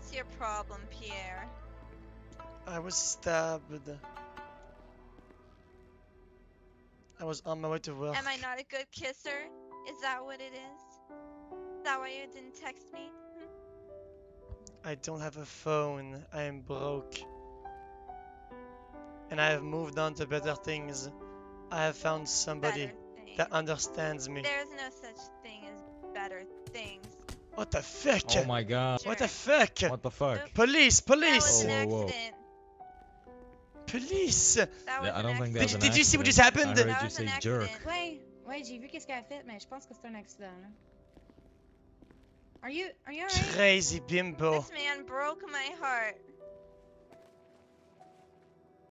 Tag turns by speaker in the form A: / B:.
A: What's your problem, Pierre?
B: I was stabbed. I was on my way to work.
A: Am I not a good kisser? Is that what it is? Is that why you didn't text me? Hmm?
B: I don't have a phone. I am broke. And I have moved on to better things. I have found somebody that understands me.
A: There's no such thing as better things.
B: What the fuck?
C: Oh my god.
B: What the fuck?
C: What the fuck?
A: Oops.
B: Police!
A: That was
B: Police!
A: an
C: Whoa, whoa, whoa.
A: accident.
B: Police!
A: That was
C: Yeah, I don't think that was an
B: Did- did you see what just happened?
C: I heard
A: That
C: you
A: was an
C: say jerk.
A: accident.
D: Ouais, ouais, j'ai vu qu'est-ce qu'elle a fait, mais je pense que c'est un accident. Là. Are you, are you alright?
B: Crazy bimbo.
A: This man broke my heart.